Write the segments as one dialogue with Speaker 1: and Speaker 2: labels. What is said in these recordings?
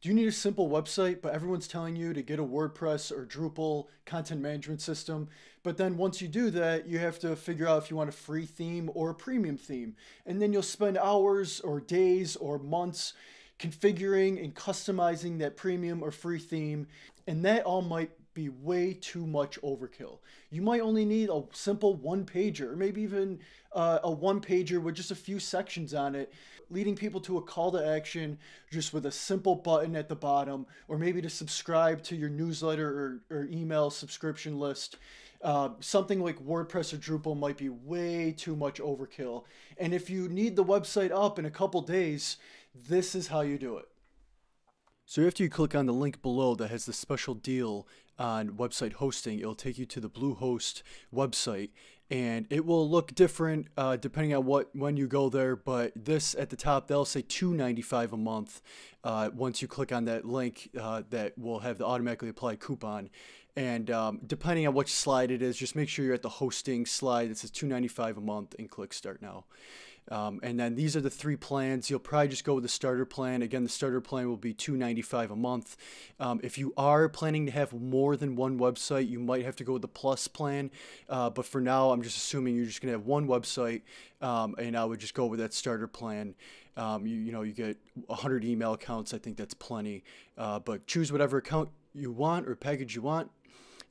Speaker 1: Do you need a simple website, but everyone's telling you to get a WordPress or Drupal content management system? But then once you do that, you have to figure out if you want a free theme or a premium theme. And then you'll spend hours or days or months configuring and customizing that premium or free theme. And that all might be way too much overkill. You might only need a simple one pager, or maybe even uh, a one pager with just a few sections on it, leading people to a call to action just with a simple button at the bottom, or maybe to subscribe to your newsletter or, or email subscription list. Uh, something like WordPress or Drupal might be way too much overkill. And if you need the website up in a couple days, this is how you do it. So after you click on the link below that has the special deal on website hosting, it'll take you to the Bluehost website and it will look different uh, depending on what when you go there. But this at the top, they'll say $2.95 a month uh, once you click on that link uh, that will have the automatically applied coupon. And um, depending on which slide it is, just make sure you're at the hosting slide that says $2.95 a month and click start now. Um, and then these are the three plans. You'll probably just go with the starter plan. Again, the starter plan will be $2.95 a month. Um, if you are planning to have more than one website, you might have to go with the plus plan. Uh, but for now, I'm just assuming you're just going to have one website, um, and I would just go with that starter plan. Um, you, you know, you get 100 email accounts. I think that's plenty. Uh, but choose whatever account you want or package you want.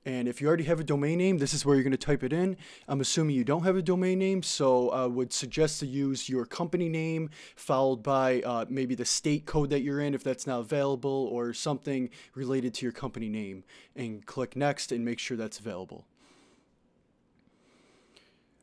Speaker 1: And if you already have a domain name, this is where you're going to type it in. I'm assuming you don't have a domain name, so I would suggest to use your company name followed by uh, maybe the state code that you're in if that's not available or something related to your company name. And click next and make sure that's available.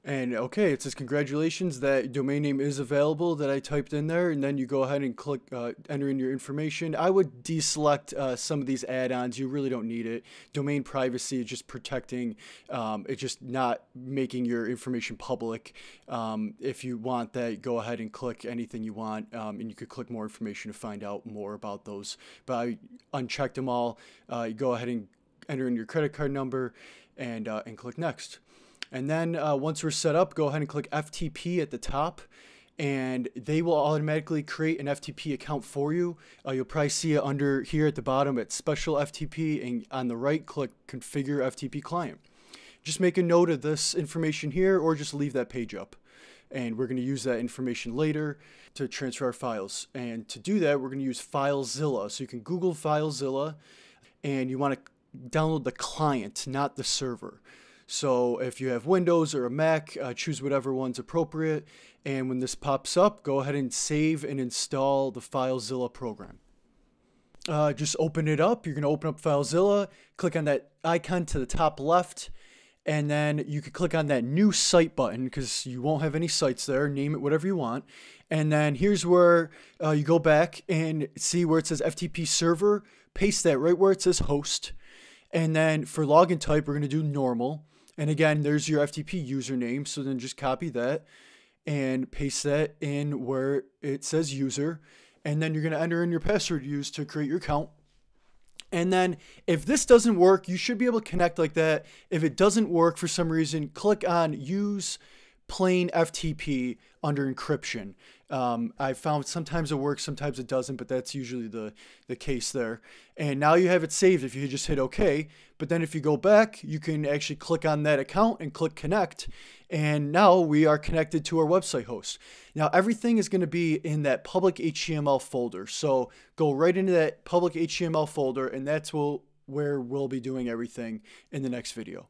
Speaker 1: And okay, it says congratulations that domain name is available that I typed in there. And then you go ahead and click uh, enter in your information. I would deselect uh, some of these add-ons. You really don't need it. Domain privacy is just protecting. Um, it's just not making your information public. Um, if you want that, go ahead and click anything you want. Um, and you could click more information to find out more about those. But I unchecked them all. Uh, you go ahead and enter in your credit card number and, uh, and click next. And then uh, once we're set up, go ahead and click FTP at the top and they will automatically create an FTP account for you. Uh, you'll probably see it under here at the bottom at special FTP and on the right click configure FTP client. Just make a note of this information here or just leave that page up. And we're going to use that information later to transfer our files. And to do that, we're going to use FileZilla. So you can Google FileZilla and you want to download the client, not the server. So if you have Windows or a Mac, uh, choose whatever one's appropriate. And when this pops up, go ahead and save and install the FileZilla program. Uh, just open it up. You're going to open up FileZilla, click on that icon to the top left, and then you can click on that new site button because you won't have any sites there. Name it whatever you want. And then here's where uh, you go back and see where it says FTP server. Paste that right where it says host. And then for login type, we're going to do normal. And again, there's your FTP username. So then just copy that and paste that in where it says user. And then you're going to enter in your password used to create your account. And then if this doesn't work, you should be able to connect like that. If it doesn't work for some reason, click on use plain FTP under encryption. Um, I found sometimes it works, sometimes it doesn't, but that's usually the, the case there. And now you have it saved if you just hit OK. But then if you go back, you can actually click on that account and click connect. And now we are connected to our website host. Now everything is going to be in that public HTML folder. So go right into that public HTML folder and that's where we'll be doing everything in the next video.